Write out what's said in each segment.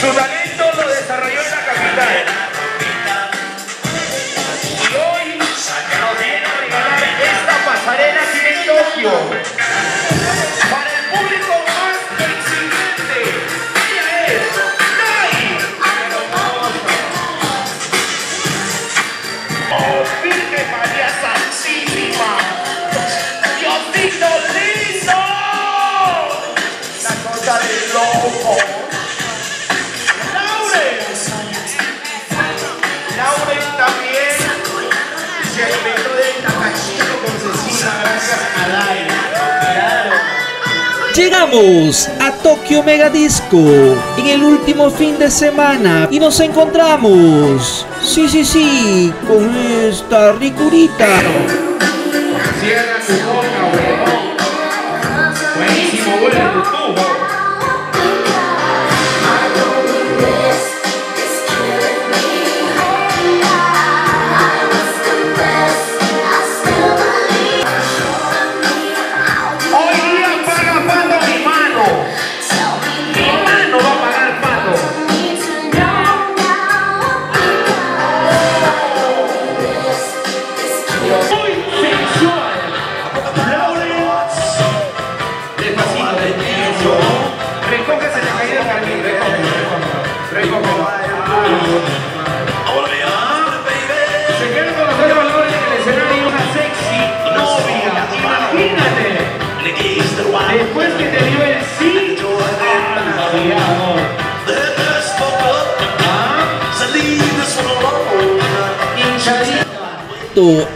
Su talento lo desarrolló en la Llegamos a Tokio Mega Disco. En el último fin de semana. Y nos encontramos, sí, sí, sí, con esta ricurita. Cierra tu boca, huevón. Buenísimo, huele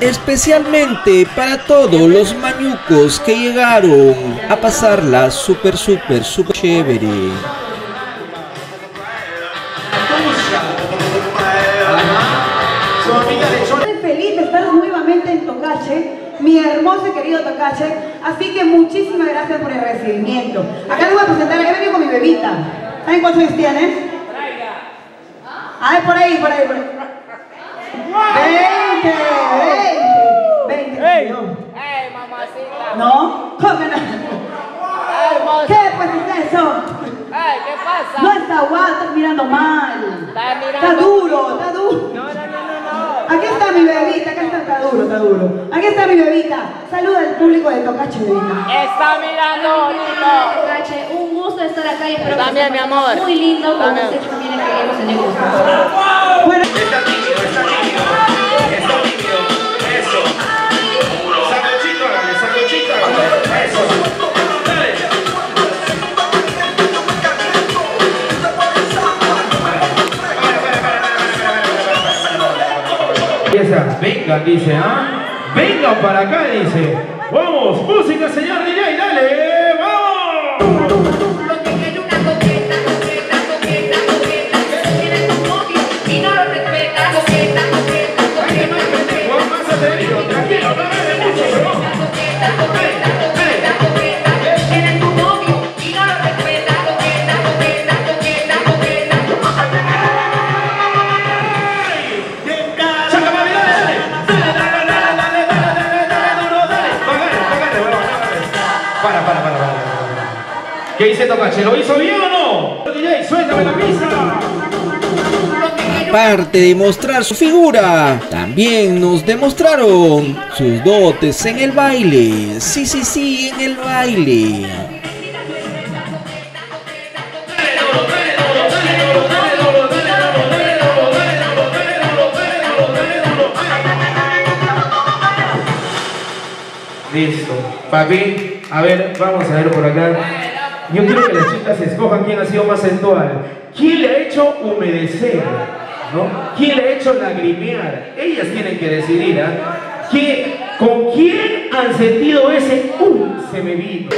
Especialmente para todos los mañucos que llegaron a pasarla súper, súper, súper chévere. Estoy feliz de estar nuevamente en Tocache, mi hermoso y querido Tocache, así que muchísimas gracias por el recibimiento. Acá les voy a presentar, he venido con mi bebita. ¿Saben cuántos años tiene? Ah, es por ahí, por ahí, por ahí. ¿No? ¿Qué pues es eso? ¡Ey, qué pasa! No está guau, estás mirando mal. Está mirando- Está duro, está duro. No, no, no, no, no. Aquí está mi bebita, acá está, está duro, está duro. Aquí está mi bebita. Saluda al público de Tocache, bebita. Está mirando. Tocache, un gusto estar acá y espero También, que mi amor. muy lindo como ustedes también queremos en el gusto. Bueno, vengan, dice, ¿ah? Para acá, dice. Vamos, música, señor DJ, dale, vamos. Para, para, para, para. ¿Qué dice Tocache? ¿Lo hizo bien o no? DJ, suéltame la pista. Aparte de mostrar su figura, también nos demostraron sus dotes en el baile. Sí, sí, sí, en el baile. Listo. Papi, a ver, vamos a ver por acá. Yo quiero que las chicas escojan quién ha sido más sensual. ¿Quién le ha hecho humedecer? ¿No? ¿Quién le ha hecho lagrimear? Ellas tienen que decidir, ¿ah? ¿Qué- ¿Con quién han sentido ese uh, se me vino?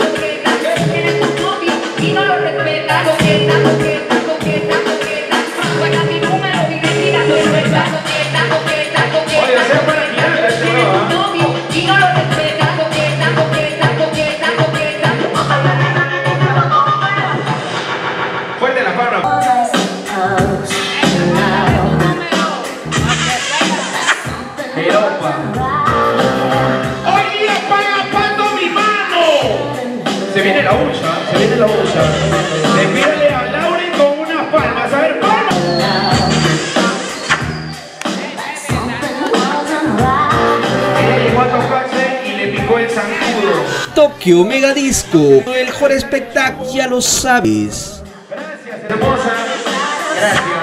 Despídale a Lauren con unas palmas. A ver, palmas. Tokio Mega Disco, el mejor espectáculo, ya lo sabes. Gracias, hermosa. Gracias.